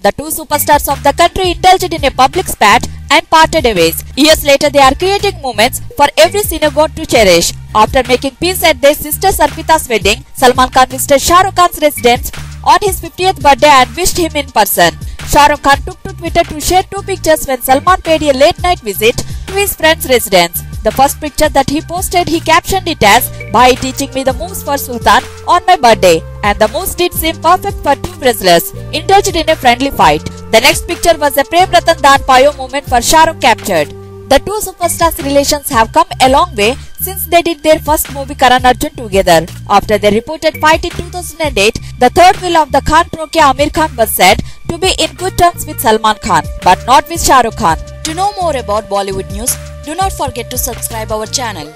The two superstars of the country indulged in a public spat and parted ways. Years later, they are creating moments for every cinegoer to cherish. After making peace at their sister Arpita's wedding, Salman Khan visited Shah Rukh Khan's residence on his 50th birthday and wished him in person. Shah Rukh Khan took to Twitter to share two pictures when Salman paid a late night visit to his friend's residence. The first picture that he posted, he captioned it as Bhai teaching me the moves for Sultan on my birthday. And the moves did seem perfect for two wrestlers, indulged in a friendly fight. The next picture was a Prem Ratan Dhan Payo moment for Shah Rukh captured. The two superstars' relations have come a long way since they did their first movie Karan Arjun together. After their reported fight in 2008, the third wheel of the Khan Prokya Aamir Khan was said to be in good terms with Salman Khan, but not with Shah Rukh Khan. To know more about Bollywood news, do not forget to subscribe our channel.